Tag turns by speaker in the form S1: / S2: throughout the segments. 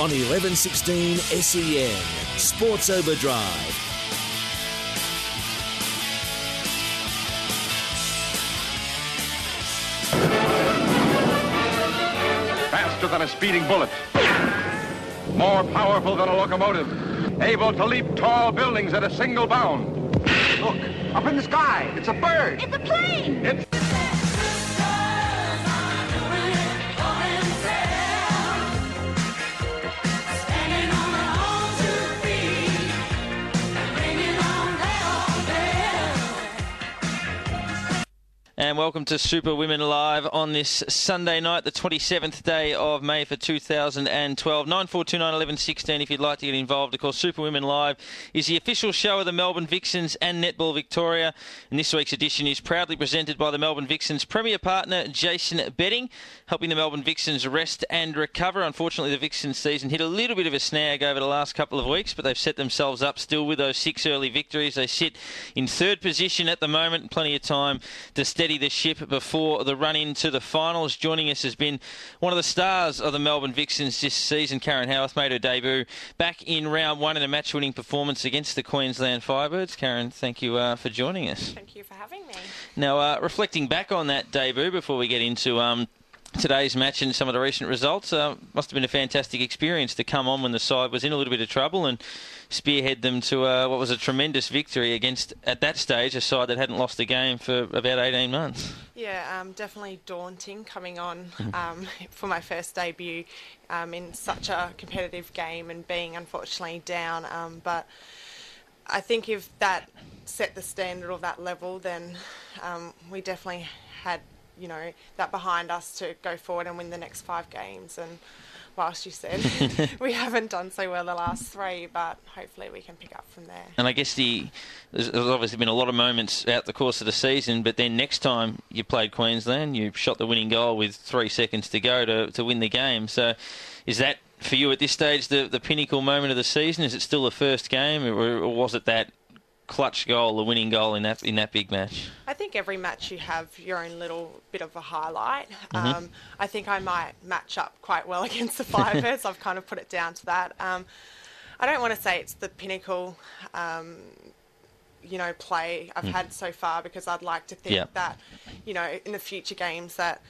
S1: on 1116 SEN. Sports Overdrive.
S2: Faster than a speeding bullet. More powerful than a locomotive. Able to leap tall buildings at a single bound. Look, up in the sky. It's a bird.
S3: It's a plane!
S2: It's
S4: And welcome to Super Women Live on this Sunday night, the 27th day of May for 2012. 94291116 if you'd like to get involved. Of course, Super Women Live is the official show of the Melbourne Vixens and Netball Victoria. And this week's edition is proudly presented by the Melbourne Vixens premier partner, Jason Bedding, helping the Melbourne Vixens rest and recover. Unfortunately, the Vixens season hit a little bit of a snag over the last couple of weeks, but they've set themselves up still with those six early victories. They sit in third position at the moment, plenty of time to steady the ship before the run into the finals. Joining us has been one of the stars of the Melbourne Vixens this season, Karyn Howarth, made her debut back in round one in a match winning performance against the Queensland Firebirds. Karyn, thank you uh, for joining us.
S5: Thank you for having me.
S4: Now, uh, reflecting back on that debut before we get into. Um, Today's match and some of the recent results uh, must have been a fantastic experience to come on when the side was in a little bit of trouble and spearhead them to uh, what was a tremendous victory against, at that stage, a side that hadn't lost a game for about 18 months.
S5: Yeah, um, definitely daunting coming on um, for my first debut um, in such a competitive game and being unfortunately down. Um, but I think if that set the standard of that level, then um, we definitely had you know that behind us to go forward and win the next five games. And whilst you said we haven't done so well the last three, but hopefully we can pick up from there.
S4: And I guess the there's, there's obviously been a lot of moments out the course of the season, but then next time you played Queensland, you shot the winning goal with three seconds to go to, to win the game. So is that for you at this stage the, the pinnacle moment of the season? Is it still the first game, or, or was it that clutch goal, the winning goal in that in that big match?
S5: I think every match you have your own little bit of a highlight.
S4: Mm-hmm.
S5: Um, I think I might match up quite well against the Firebirds. I've kind of put it down to that. Um, I don't want to say it's the pinnacle, um, you know, play I've had so far because I'd like to think
S4: Mm. Yeah.
S5: that, you know, in the future games that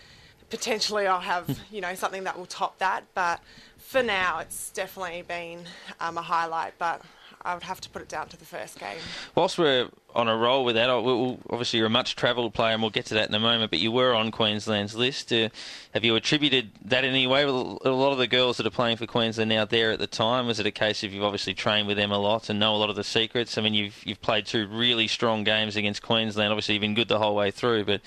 S5: potentially I'll have, you know, something that will top that. But for now, it's definitely been um, a highlight. But I would have to put it down to the first game.
S4: Whilst we're on a roll with that, obviously you're a much travelled player, and we'll get to that in a moment. But you were on Queensland's list. Uh, have you attributed that in any way? A lot of the girls that are playing for Queensland now there at the time. Was it a case of you've obviously trained with them a lot and know a lot of the secrets? I mean, you've you've played two really strong games against Queensland. Obviously, you've been good the whole way through, but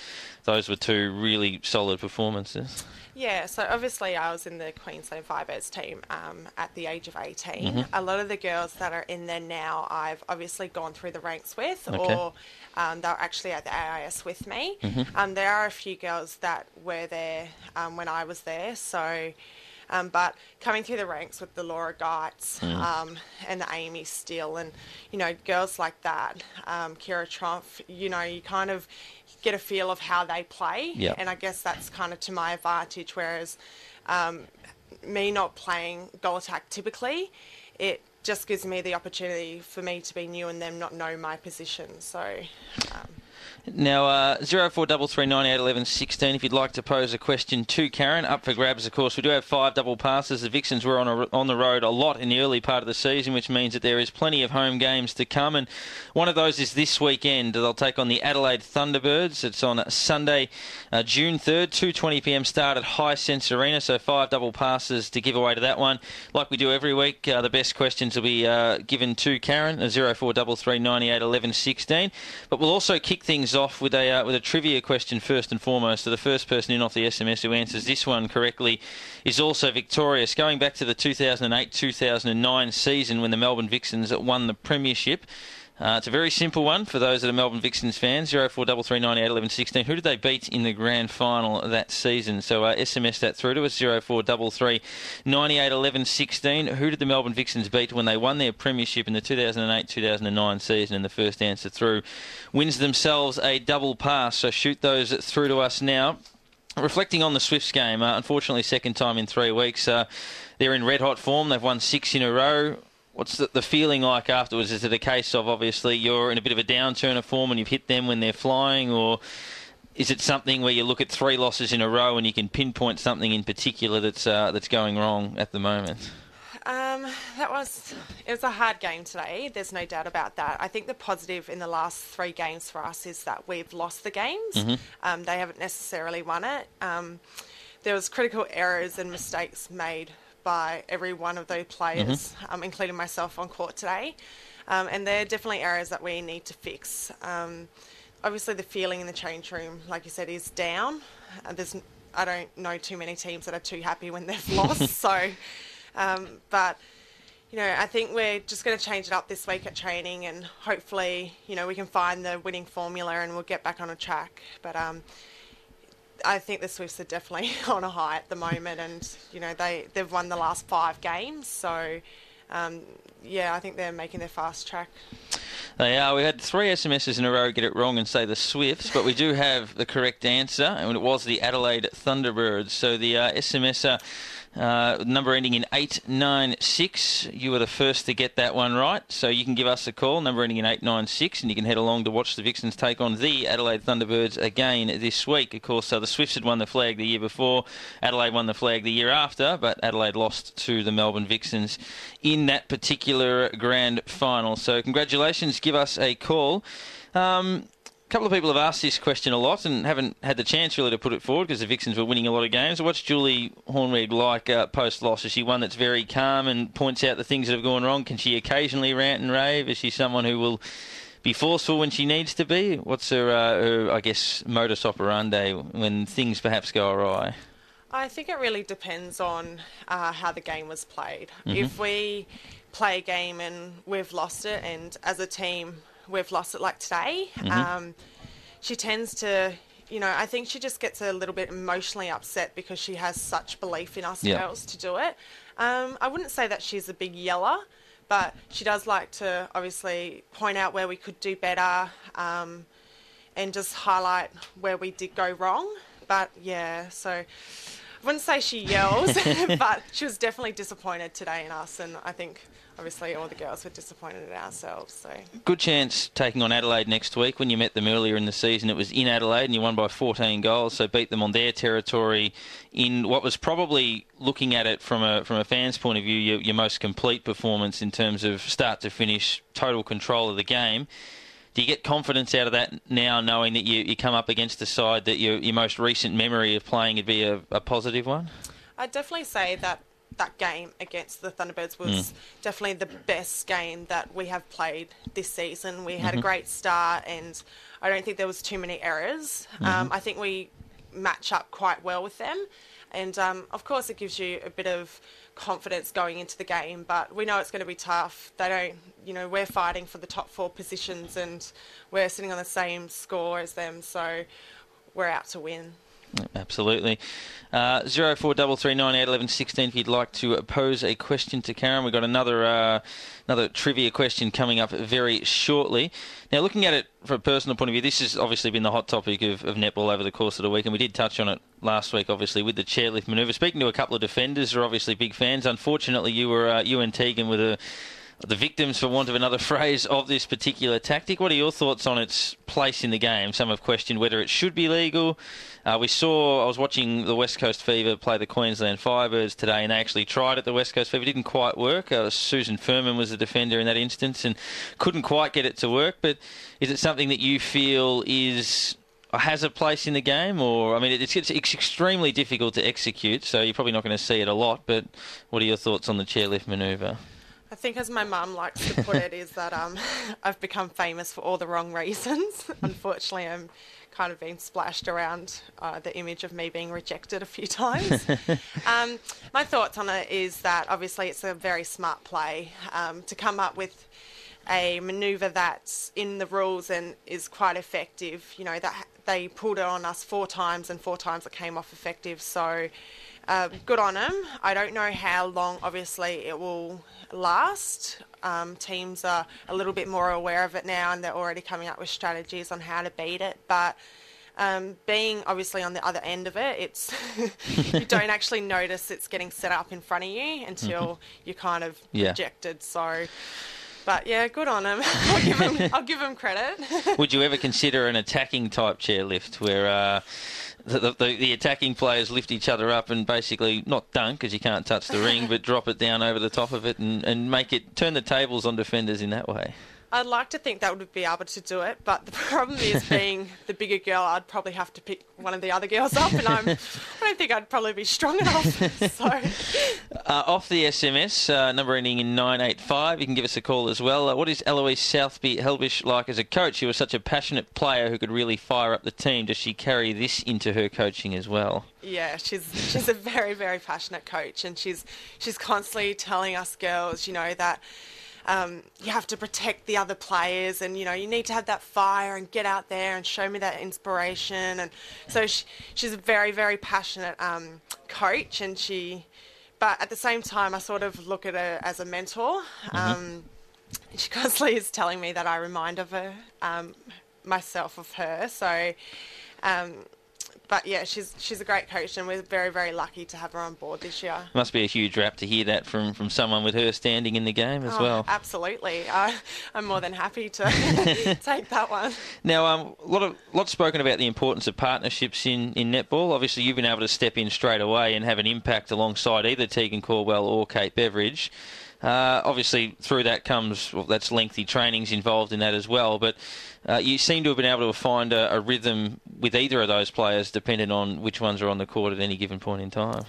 S4: those were two really solid performances.
S5: Yeah, so obviously I was in the Queensland Firebirds team um, at the age of 18. A lot of the girls that are in there now, I've obviously gone through the ranks with,
S4: Okay.
S5: or um, they're actually at the AIS with me. Um, there are a few girls that were there um, when I was there, so. Um, but coming through the ranks with the Laura Geitz um, and the Amy Steel and, you know, girls like that, um, Kira Trump, you know, you kind of get a feel of how they play.
S4: Yeah.
S5: And I guess that's kind of to my advantage, whereas um, me not playing goal attack typically, it just gives me the opportunity for me to be new and them not know my position. So, um,
S4: Now, uh, 0433981116, if you'd like to pose a question to Karyn, up for grabs, of course. We do have five double passes. The Vixens were on, a, on the road a lot in the early part of the season, which means that there is plenty of home games to come. And one of those is this weekend. They'll take on the Adelaide Thunderbirds. It's on Sunday, uh, June 3rd, 2.20pm start at Hisense Arena. So five double passes to give away to that one. Like we do every week, uh, the best questions will be uh, given to Karyn, 0433981116. But we'll also kick things off with a uh, with a trivia question first and foremost. So the first person in off the SMS who answers this one correctly is also victorious. Going back to the 2008-2009 season when the Melbourne Vixens won the premiership. Uh, it's a very simple one for those that are Melbourne Vixens fans. 0433981116. Who did they beat in the grand final that season? So uh, SMS that through to us. 0433981116. Who did the Melbourne Vixens beat when they won their premiership in the 2008-2009 season? And the first answer through wins themselves a double pass. So shoot those through to us now. reflecting on the Swifts game, uh, unfortunately, second time in three weeks. Uh, they're in red hot form. They've won six in a row. What's the, the, feeling like afterwards? Is it a case of obviously you're in a bit of a downturn of form and you've hit them when they're flying, or is it something where you look at three losses in a row and you can pinpoint something in particular that's uh, that's going wrong at the moment?
S5: Um, that was it was a hard game today. There's no doubt about that. I think the positive in the last three games for us is that we've lost the games. Mm-hmm. Um, they haven't necessarily won it. Um, there was critical errors and mistakes made by every one of those players, mm-hmm. Um, including myself on court today, um, and there are definitely areas that we need to fix. Um, obviously, the feeling in the change room, like you said, is down. Uh, there's I don't know too many teams that are too happy when they've lost, so. Um, but you know, I think we're just going to change it up this week at training, and hopefully, you know, we can find the winning formula and we'll get back on a track. But um, I think the Swifts are definitely on a high at the moment, and you know, they they've won the last five games, so um, yeah, I think they're making their fast track.
S4: They are. We had three SMSs in a row get it wrong and say the Swifts, but we do have the correct answer, and it was the Adelaide Thunderbirds. So the uh, SMS. Uh, number ending in 896. You were the first to get that one right, so you can give us a call, number ending in 896, and you can head along to watch the Vixens take on the Adelaide Thunderbirds again this week. Of course, so the Swifts had won the flag the year before, Adelaide won the flag the year after, but Adelaide lost to the Melbourne Vixens in that particular grand final. So, congratulations, give us a call. Um, couple of people have asked this question a lot and haven't had the chance really to put it forward because the Vixens were winning a lot of games. What's Julie Hoornweg like uh, post loss? Is she one that's very calm and points out the things that have gone wrong? Can she occasionally rant and rave? Is she someone who will be forceful when she needs to be? What's her, uh, her I guess, modus operandi when things perhaps go awry?
S5: I think it really depends on uh, how the game was played. Mm-hmm. If we play a game and we've lost it, and as a team we've lost it like today. Mm-hmm. Um, she tends to, you know, I think she just gets a little bit emotionally upset because she has such belief in us yep. girls to do it. Um, I wouldn't say that she's a big yeller, but she does like to obviously point out where we could do better um, and just highlight where we did go wrong. But yeah, so I wouldn't say she yells, but she was definitely disappointed today in us, and I think obviously all the girls were disappointed in ourselves. So
S4: good chance taking on Adelaide next week. When you met them earlier in the season, it was in Adelaide and you won by 14 goals. So beat them on their territory in what was probably looking at it from a from a fan's point of view, your, your most complete performance in terms of start to finish, total control of the game. Do you get confidence out of that now, knowing that you, you come up against a side that your, your most recent memory of playing would be a, a positive one?
S5: I'd definitely say that that game against the Thunderbirds was mm. definitely the best game that we have played this season. We had mm-hmm. a great start, and I don't think there was too many errors. Mm-hmm. Um, I think we match up quite well with them, and um, of course, it gives you a bit of confidence going into the game. But we know it's going to be tough. They don't, you know, we're fighting for the top four positions, and we're sitting on the same score as them, so we're out to win.
S4: Absolutely. Uh, zero four double three nine eight eleven sixteen. If you'd like to pose a question to Karyn, we've got another uh, another trivia question coming up very shortly. Now, looking at it from a personal point of view, this has obviously been the hot topic of, of netball over the course of the week, and we did touch on it last week, obviously with the chairlift manoeuvre. Speaking to a couple of defenders, who are obviously big fans. Unfortunately, you were uh, you and Tegan with a the victims, for want of another phrase, of this particular tactic. What are your thoughts on its place in the game? Some have questioned whether it should be legal. Uh, we saw, I was watching the West Coast Fever play the Queensland Firebirds today, and they actually tried it. The West Coast Fever didn't quite work. Uh, Susan Fuhrmann was the defender in that instance and couldn't quite get it to work. But is it something that you feel is has a place in the game, or I mean, it's, it's extremely difficult to execute, so you're probably not going to see it a lot. But what are your thoughts on the chairlift manoeuvre?
S5: I think, as my mum likes to put it, is that um, I've become famous for all the wrong reasons. Unfortunately, I'm kind of been splashed around uh, the image of me being rejected a few times. um, my thoughts on it is that obviously it's a very smart play um, to come up with a manoeuvre that's in the rules and is quite effective. You know that they pulled it on us four times and four times it came off effective. So uh, good on them. I don't know how long, obviously, it will last. Um, teams are a little bit more aware of it now and they're already coming up with strategies on how to beat it. But Um, being obviously on the other end of it, it's you don't actually notice it's getting set up in front of you until mm-hmm. you're kind of yeah. rejected. So. But yeah, good on him. I'll give him. I'll give him credit.
S4: Would you ever consider an attacking type chairlift where uh, the, the, the, attacking players lift each other up and basically not dunk because you can't touch the ring, but drop it down over the top of it and, and make it turn the tables on defenders in that way?
S5: I'd like to think that would be able to do it, but the problem is being the bigger girl, I'd probably have to pick one of the other girls up, and I'm, I don't think I'd probably be strong enough. So,
S4: uh, off the SMS, uh, number ending in 985, you can give us a call as well. Uh, what is Eloise Southby Halbish like as a coach? She was such a passionate player who could really fire up the team. Does she carry this into her coaching as well?
S5: Yeah, she's she's a very very passionate coach, and she's she's constantly telling us girls, you know, that um, you have to protect the other players and you know you need to have that fire and get out there and show me that inspiration. And so she, she's a very very passionate um, coach and she but at the same time I sort of look at her as a mentor. Mm-hmm. um, she constantly is telling me that I remind of her um, myself of her. So um, but yeah, she's she's a great coach, and we're very very lucky to have her on board this year.
S4: Must be a huge rap to hear that from, from someone with her standing in the game as
S5: oh,
S4: well.
S5: Absolutely, I, I'm more than happy to take that one.
S4: Now, um, a lot of lot spoken about the importance of partnerships in, in netball. Obviously, you've been able to step in straight away and have an impact alongside either Tegan Caldwell or Kate Beveridge. Uh, obviously, through that comes well, that's lengthy trainings involved in that as well. But uh, you seem to have been able to find a, a, rhythm with either of those players, depending on which ones are on the court at any given point in time.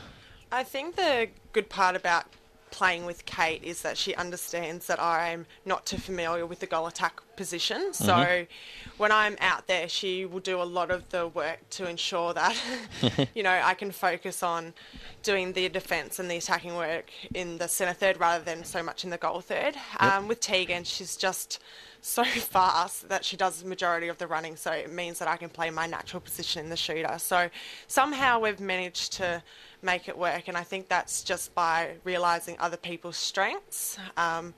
S5: I think the good part about playing with Kate is that she understands that I'm not too familiar with the goal attack position. So mm-hmm. when I'm out there, she will do a lot of the work to ensure that, you know, I can focus on doing the defence and the attacking work in the centre third rather than so much in the goal third. Yep. Um, with Tegan, she's just so fast that she does the majority of the running, so it means that I can play my natural position in the shooter. So somehow we've managed to make it work, and I think that's just by realising other people's strengths. Um,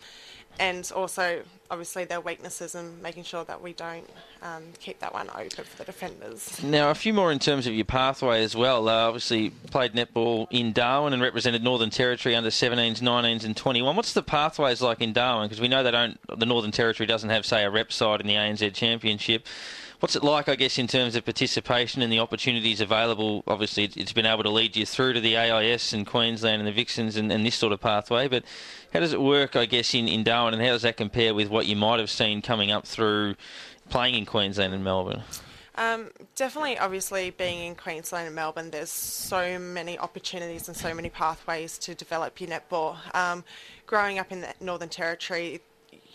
S5: and also obviously their weaknesses and making sure that we don't um, keep that one open for the defenders.
S4: Now, a few more in terms of your pathway as well. Uh, obviously, played netball in Darwin and represented Northern Territory under 17s, 19s, and 21. What's the pathways like in Darwin? Because we know they don't. The Northern Territory doesn't have, say, a rep side in the ANZ Championship. What's it like, I guess, in terms of participation and the opportunities available? Obviously, it's been able to lead you through to the AIS and Queensland and the Vixens and, and this sort of pathway. But how does it work, I guess, in, in Darwin, and how does that compare with you might have seen coming up through playing in Queensland and Melbourne?
S5: Um, definitely, obviously, being in Queensland and Melbourne, there's so many opportunities and so many pathways to develop your netball. Um, growing up in the Northern Territory,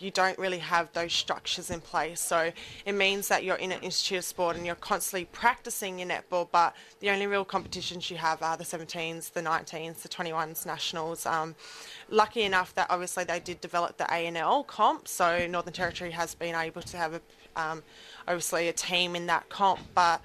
S5: you don't really have those structures in place. So it means that you're in an institute of sport and you're constantly practicing your netball, but the only real competitions you have are the 17s, the 19s, the 21s, nationals. Um, lucky enough that obviously they did develop the ANL comp, so Northern Territory has been able to have a, um, obviously a team in that comp, but.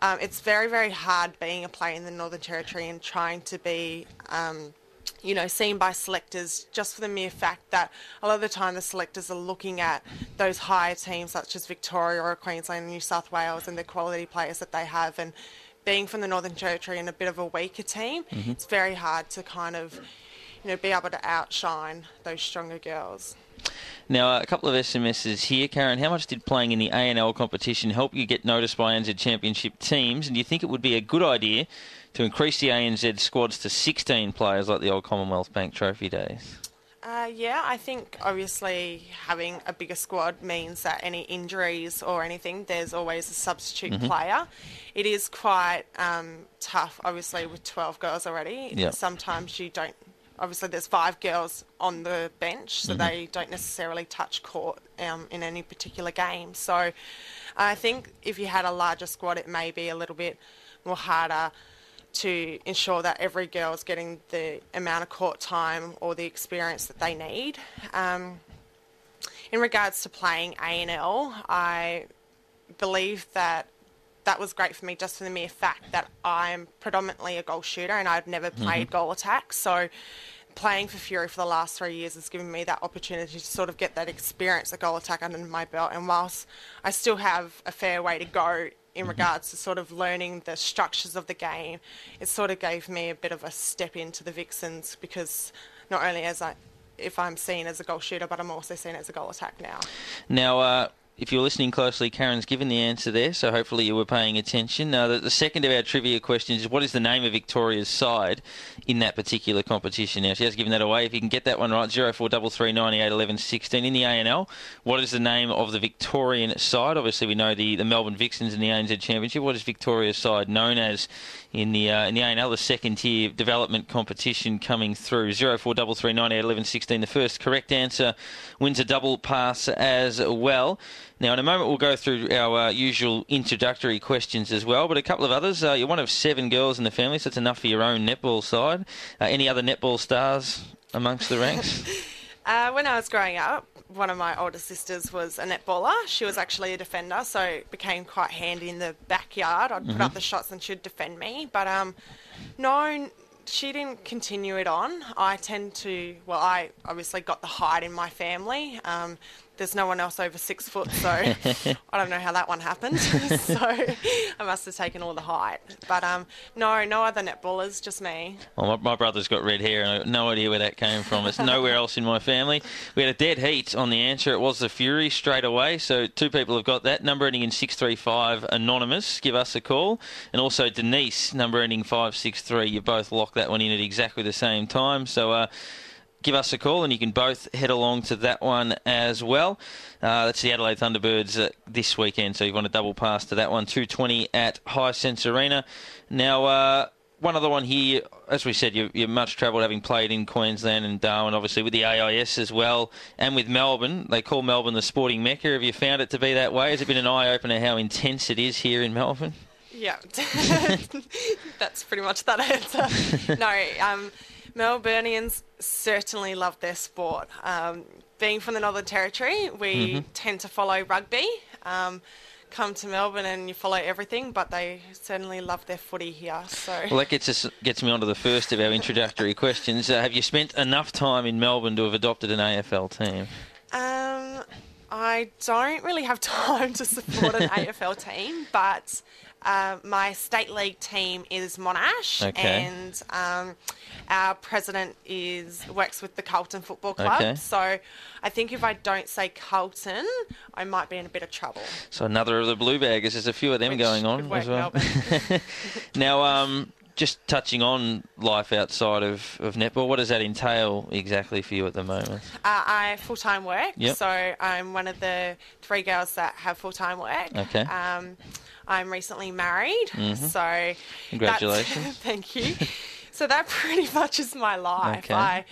S5: Um, it's very, very hard being a player in the Northern Territory and trying to be um, you know, seen by selectors just for the mere fact that a lot of the time the selectors are looking at those higher teams such as Victoria or Queensland and New South Wales and the quality players that they have and being from the Northern Territory and a bit of a weaker team, mm-hmm. it's very hard to kind of, you know, be able to outshine those stronger girls.
S4: Now, a couple of SMSs here. Karyn, how much did playing in the ANL competition help you get noticed by ANZ Championship teams? And do you think it would be a good idea to increase the ANZ squads to 16 players like the old Commonwealth Bank Trophy days?
S5: Uh, yeah, I think obviously having a bigger squad means that any injuries or anything, there's always a substitute mm-hmm. player. It is quite um, tough, obviously, with 12 girls already. Yep. Sometimes you don't obviously there's five girls on the bench, so mm-hmm. they don't necessarily touch court um, in any particular game. So I think if you had a larger squad, it may be a little bit more harder to ensure that every girl is getting the amount of court time or the experience that they need. Um, in regards to playing ANL, I believe that that was great for me just for the mere fact that I'm predominantly a goal shooter and I've never mm-hmm. played mm-hmm. goal attack. So playing for Fury for the last three years has given me that opportunity to sort of get that experience at goal attack under my belt. And whilst I still have a fair way to go in regards to sort of learning the structures of the game. It sort of gave me a bit of a step into the Vixens because not only as I if I'm seen as a goal shooter, but I'm also seen as a goal attack now.
S4: Now, uh, if you're listening closely, Karyn's given the answer there, so hopefully you were paying attention. Now, the, the, second of our trivia questions is what is the name of Victoria's side in that particular competition? Now, she has given that away. If you can get that one right, 0433 98 11 16 in the ANL. What is the name of the Victorian side? Obviously, we know the, the Melbourne Vixens in the ANZ Championship. What is Victoria's side known as in the uh, in the ANL, the second tier development competition coming through? 0433 98 11 16. The first correct answer wins a double pass as well. Now, in a moment, we'll go through our uh, usual introductory questions as well, but a couple of others. Uh, you're one of seven girls in the family, so that's enough for your own netball side. Uh, any other netball stars amongst the ranks?
S5: Uh, when I was growing up, one of my older sisters was a netballer. She was actually a defender, so it became quite handy in the backyard. I'd put mm-hmm. up the shots and she'd defend me. But um, no, she didn't continue it on. I tend to, well, I obviously got the height in my family. Um, there's no one else over six foot, so I don't know how that one happened. so I must have taken all the height. But um, no, no other netballers, just me.
S4: Well, my, my, brother's got red hair, and I no idea where that came from. It's nowhere else in my family. We had a dead heat on the answer. It was the Fury straight away. So two people have got that. Number ending in 635, Anonymous, give us a call. And also Denise, number ending 563. You both locked that one in at exactly the same time. So, uh, give us a call and you can both head along to that one as well. Uh, that's the Adelaide Thunderbirds uh, this weekend, so you want a double pass to that one. 220 at Hisense Arena. Now, uh, one other one here, as we said, you, you're much travelled having played in Queensland and Darwin, obviously with the AIS as well, and with Melbourne. They call Melbourne the sporting mecca. Have you found it to be that way? Has it been an eye opener how intense it is here in Melbourne?
S5: Yeah, that's pretty much that answer. no, um, Melburnians certainly love their sport. Um, being from the Northern Territory, we mm-hmm. tend to follow rugby. Um, come to Melbourne and you follow everything, but they certainly love their footy here. So
S4: well, that gets us gets me onto the first of our introductory questions. Uh, have you spent enough time in Melbourne to have adopted an AFL team?
S5: Um, I don't really have time to support an AFL team, but uh, my state league team is Monash, okay. and um, our president is works with the Carlton Football Club. Okay. So I think if I don't say Carlton, I might be in a bit of trouble.
S4: So another of the blue baggers. There's a few of them
S5: Which
S4: going on as well. now, um, just touching on life outside of, of netball, what does that entail exactly for you at the moment?
S5: Uh, I full time work, yep. so I'm one of the three girls that have full time work.
S4: Okay.
S5: Um, I'm recently married, mm-hmm. so
S4: congratulations.
S5: thank you. so that pretty much is my life. Okay. I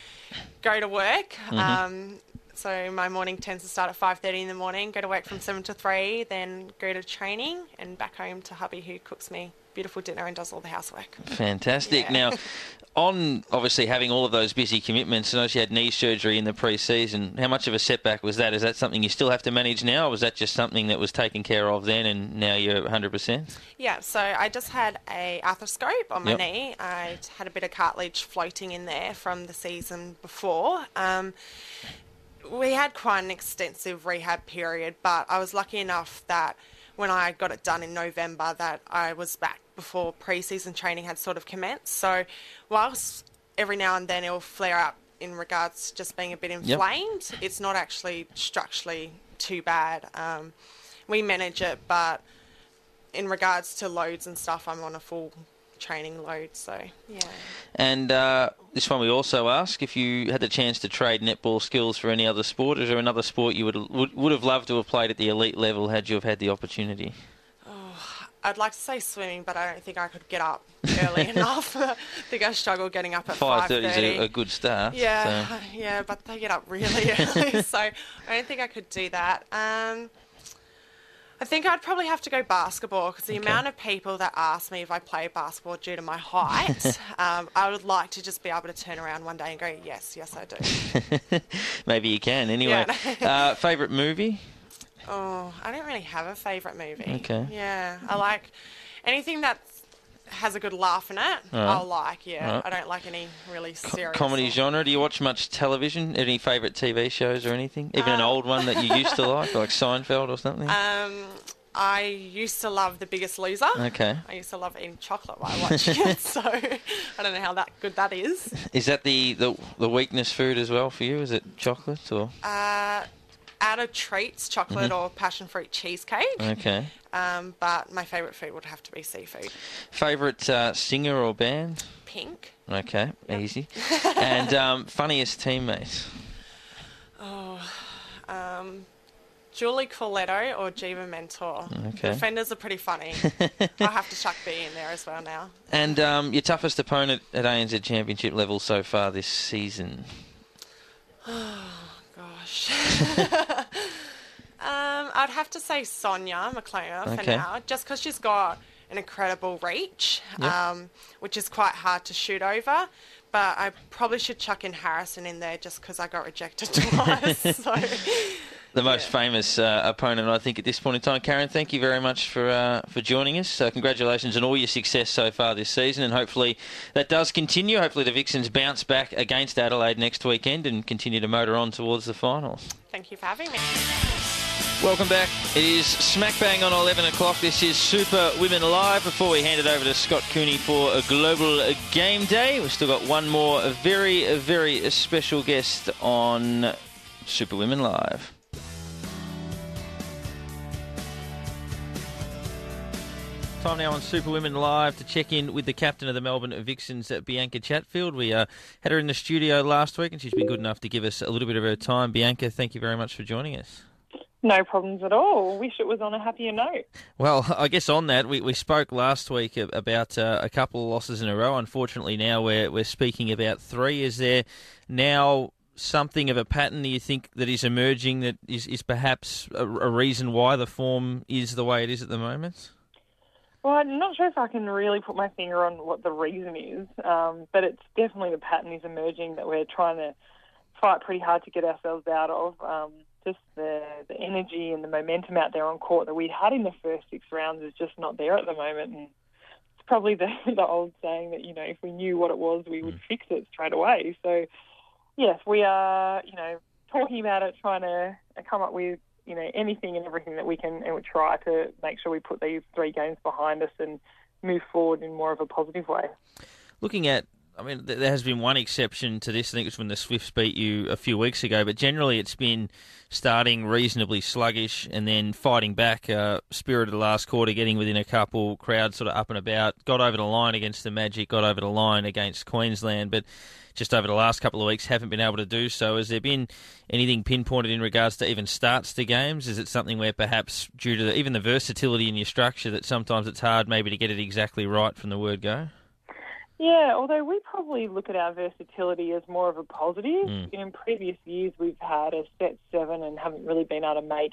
S5: go to work. Mm-hmm. Um, so my morning tends to start at 5:30 in the morning. Go to work from seven to three, then go to training and back home to hubby who cooks me beautiful dinner and does all the housework.
S4: Fantastic. Yeah. Now, on obviously having all of those busy commitments, I know she had knee surgery in the pre-season. How much of a setback was that? Is that something you still have to manage now, or was that just something that was taken care of then, and now you're 100%?
S5: Yeah. So I just had a arthroscope on my yep. knee. I had a bit of cartilage floating in there from the season before. Um, we had quite an extensive rehab period, but I was lucky enough that when I got it done in November that I was back before pre-season training had sort of commenced. So whilst every now and then it will flare up in regards to just being a bit inflamed, yep. it's not actually structurally too bad. Um, we manage it, but in regards to loads and stuff, I'm on a full training load. So yeah.
S4: And uh, this one we also ask if you had the chance to trade netball skills for any other sport. Is there another sport you would would, would have loved to have played at the elite level had you have had the opportunity?
S5: Oh, I'd like to say swimming, but I don't think I could get up early enough. I think I struggle getting up at five thirty.
S4: Five thirty is a, a, good start.
S5: Yeah, so. yeah, but they get up really early, so I don't think I could do that. Um, I think I'd probably have to go basketball because the okay. amount of people that ask me if I play basketball due to my height, um, I would like to just be able to turn around one day and go, yes, yes, I do.
S4: Maybe you can. Anyway, yeah. uh, favorite movie?
S5: Oh, I don't really have a favorite movie.
S4: Okay.
S5: Yeah, I like anything that's has a good laugh in it, right. I'll like. Yeah, right. I don't like any really serious
S4: comedy genre. Do you watch much television? Any favourite TV shows or anything? Even an uh, old one that you used to like, like Seinfeld or something?
S5: Um, I used to love The Biggest Loser.
S4: Okay.
S5: I used to love eating chocolate while watching it, so I don't know how that good that is.
S4: Is that the, the, the weakness food as well for you? Is it chocolate or?
S5: Uh, out of treats, chocolate or passion fruit cheesecake.
S4: Okay.
S5: Um, but my favourite food would have to be seafood.
S4: Favourite uh, singer or band?
S5: Pink.
S4: Okay, easy. and um, funniest teammate?
S5: Um, Julie Corletto or Geva Mentor.
S4: Okay.
S5: Defenders are pretty funny. I'll have to chuck B in there as well now.
S4: And um, your toughest opponent at ANZ Championship level so far this season?
S5: Gosh. um, I'd have to say Sonia McLeod for
S4: Okay.
S5: now, just because she's got an incredible reach,
S4: Yep.
S5: um, which is quite hard to shoot over. But I probably should chuck in Harrison in there just because I got rejected twice. so
S4: The most famous uh, opponent, I think, at this point in time. Karyn, thank you very much for uh, for joining us. Uh, congratulations on all your success so far this season, and hopefully that does continue. Hopefully the Vixens bounce back against Adelaide next weekend and continue to motor on towards the finals.
S5: thank you for having me.
S4: Welcome back. It is smack bang on 11 o'clock. This is Super Women Live. Before we hand it over to Scott Cooney for a global game day, we've still got one more very, very special guest on Super Women Live. Time now on Super Women Live to check in with the captain of the Melbourne Vixens, Bianca Chatfield. We uh, had her in the studio last week and she's been good enough to give us a little bit of her time. Bianca, thank you very much for joining us.
S3: No problems at all. Wish it was on a happier note.
S4: Well, I guess on that, we, we spoke last week about uh, a couple of losses in a row. Unfortunately, now we're, we're speaking about three. Is there now something of a pattern that you think that is emerging that is, is perhaps a, a reason why the form is the way it is at the moment?
S3: Well, I'm not sure if I can really put my finger on what the reason is, um, but it's definitely the pattern is emerging that we're trying to fight pretty hard to get ourselves out of. Um, just the, the energy and the momentum out there on court that we had in the first six rounds is just not there at the moment. And it's probably the, the old saying that, you know, if we knew what it was, we would fix it straight away. So, yes, we are, you know, talking about it, trying to come up with, you know, anything and everything that we can and we try to make sure we put these three games behind us and move forward in more of a positive way.
S4: Looking at, I mean, there has been one exception to this. I think it's when the Swifts beat you a few weeks ago, but generally it's been starting reasonably sluggish and then fighting back. Uh, spirit of the last quarter, getting within a couple, crowd sort of up and about. Got over the line against the Magic, got over the line against Queensland, but just over the last couple of weeks haven't been able to do so. Has there been anything pinpointed in regards to even starts to games? Is it something where perhaps due to the, even the versatility in your structure that sometimes it's hard maybe to get it exactly right from the word go?
S3: Yeah, although we probably look at our versatility as more of a positive. In previous years, we've had a set seven and haven't really been able to make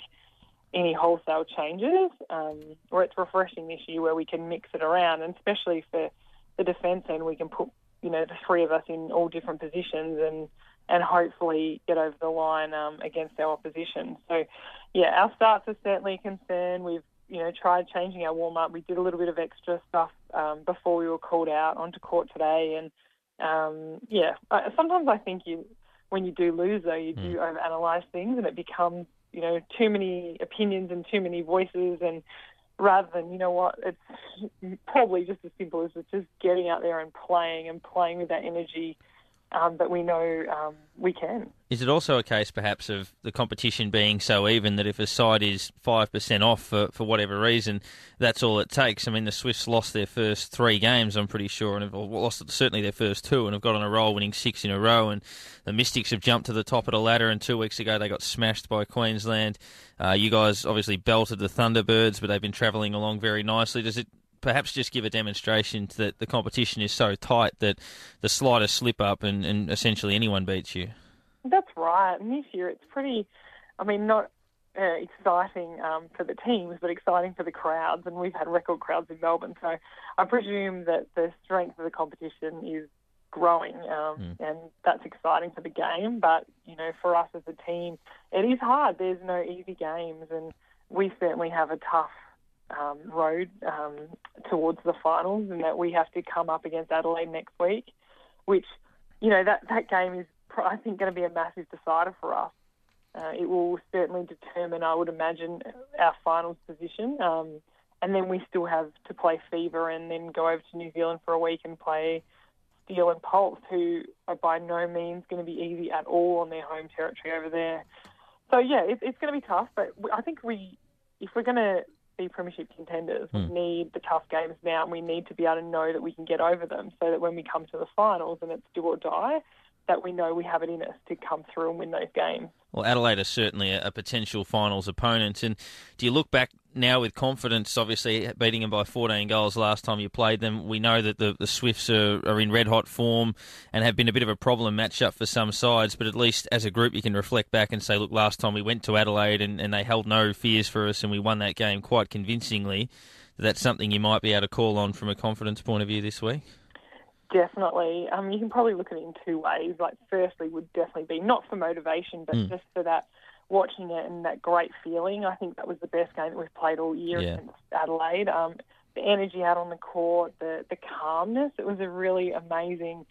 S3: any wholesale changes. Um, where it's refreshing this year where we can mix it around, and especially for the defence end, we can put you know the three of us in all different positions and and hopefully get over the line um, against our opposition. So, yeah, our starts are certainly a concern. We've you know tried changing our warm up. We did a little bit of extra stuff um, before we were called out onto court today, and um, yeah, I, sometimes I think you when you do lose though, you do overanalyze things, and it becomes you know too many opinions and too many voices. And rather than you know what it's probably just as simple as it's just getting out there and playing and playing with that energy um, that we know um, we can.
S4: Is it also a case, perhaps, of the competition being so even that if a side is 5% off for, for whatever reason, that's all it takes? I mean, the Swifts lost their first three games, I'm pretty sure, and have lost certainly their first two, and have got on a roll winning six in a row. And the Mystics have jumped to the top of the ladder, and two weeks ago they got smashed by Queensland. Uh, you guys obviously belted the Thunderbirds, but they've been travelling along very nicely. Does it perhaps just give a demonstration that the competition is so tight that the slightest slip up and, and essentially anyone beats you?
S3: That's right. And this year it's pretty, I mean, not uh, exciting um, for the teams, but exciting for the crowds. And we've had record crowds in Melbourne. So I presume that the strength of the competition is growing. Um, And that's exciting for the game. But, you know, for us as a team, it is hard. There's no easy games. And we certainly have a tough um, road um, towards the finals and that we have to come up against Adelaide next week, which, you know, that, that game is, I think, going to be a massive decider for us. Uh, it will certainly determine, I would imagine, our finals position. Um, and then we still have to play Fever and then go over to New Zealand for a week and play Steel and Pulse, who are by no means going to be easy at all on their home territory over there. So yeah, it, it's going to be tough, but I think we, if we're going to be premiership contenders, mm. we hmm. need the tough games now, and we need to be able to know that we can get over them, so that when we come to the finals and it's do or die, that we know we have it in us to come through and win those games.
S4: Well, Adelaide is certainly a, potential finals opponent. And do you look back now with confidence, obviously beating them by 14 goals last time you played them? We know that the, the Swifts are, are in red hot form and have been a bit of a problem matchup for some sides, but at least as a group you can reflect back and say, look, last time we went to Adelaide and, and they held no fears for us and we won that game quite convincingly. That's something you might be able to call on from a confidence point of view this week?
S3: Definitely. Um, you can probably look at it in two ways. Like, firstly, would definitely be not for motivation, but mm. just for that watching it and that great feeling. I think that was the best game that we've played all year yeah. against Adelaide. Um, the energy out on the court, the the calmness. It was a really amazing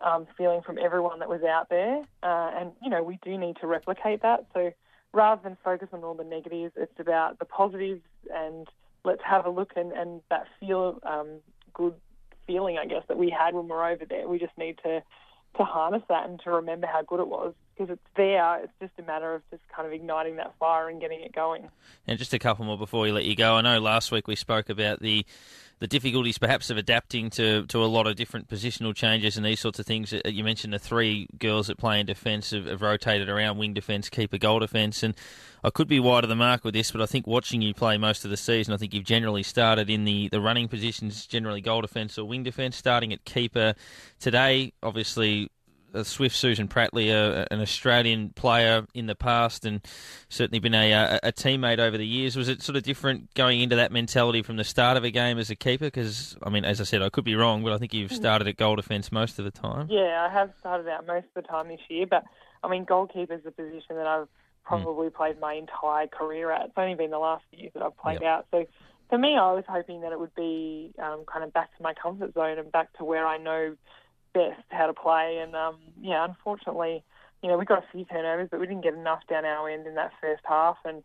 S3: um, feeling from everyone that was out there. Uh, and you know, we do need to replicate that. So rather than focus on all the negatives, it's about the positives and let's have a look and, and that feel um, good feeling, I guess, that we had when we are over there. We just need to to harness that and to remember how good it was because it's there. It's just a matter of just kind of igniting that fire and getting it going.
S4: And just a couple more before we let you go. I know last week we spoke about the the difficulties perhaps of adapting to, to a lot of different positional changes and these sorts of things. Uh, you mentioned the three girls that play in defence have, have, rotated around wing defence, keeper, goal defence, and I could be wide of the mark with this, but I think watching you play most of the season, I think you've generally started in the, the running positions, generally goal defence or wing defence, starting at keeper today. Obviously, a Swift Susan Pratley, a, an Australian player in the past, and certainly been a, a, a, teammate over the years. Was it sort of different going into that mentality from the start of a game as a keeper? Because I mean, as I said, I could be wrong, but I think you've started at goal defence most of the time.
S3: Yeah, I have started out most of the time this year, but I mean, goalkeeper is a position that I've probably mm. played my entire career at. It's only been the last few years that I've played yep. out, so. For me, I was hoping that it would be um, kind of back to my comfort zone and back to where I know best how to play. And um, yeah, unfortunately, you know, we got a few turnovers, but we didn't get enough down our end in that first half. And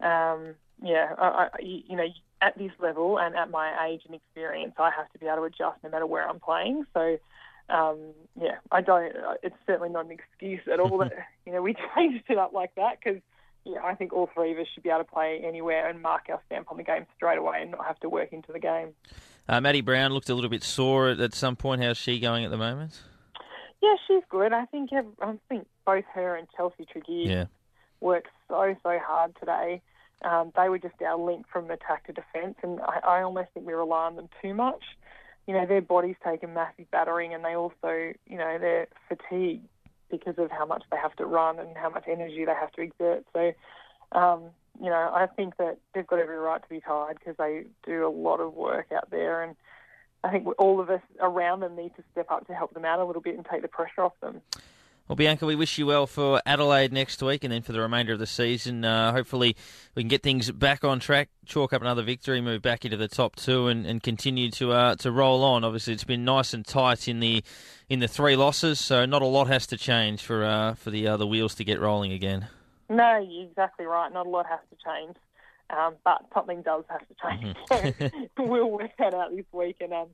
S3: um, yeah, I, I, you know, at this level and at my age and experience, I have to be able to adjust no matter where I'm playing. So. Um, yeah, I don't. It's certainly not an excuse at all that you know we changed it up like that because yeah, I think all three of us should be able to play anywhere and mark our stamp on the game straight away and not have to work into the game.
S4: Uh, Maddie Browne looked a little bit sore at some point. How's she going at the moment?
S3: Yeah, she's good. I think I think both her and Chelsey Tregear yeah. worked so so hard today. Um, they were just our link from attack to defence, and I, I almost think we rely on them too much. You know, their bodies take a massive battering, and they also, you know, they're fatigued because of how much they have to run and how much energy they have to exert. So, um, you know, I think that they've got every right to be tired because they do a lot of work out there, and I think all of us around them need to step up to help them out a little bit and take the pressure off them.
S4: Well, Bianca, we wish you well for Adelaide next week and then for the remainder of the season. Uh, hopefully, we can get things back on track, chalk up another victory, move back into the top two, and, and continue to uh, to roll on. Obviously, it's been nice and tight in the in the three losses, so not a lot has to change for uh, for the uh, the wheels to get rolling again.
S3: No, you're exactly right. Not a lot has to change, um, but something does have to change. Mm-hmm. so we'll work that out this week and um,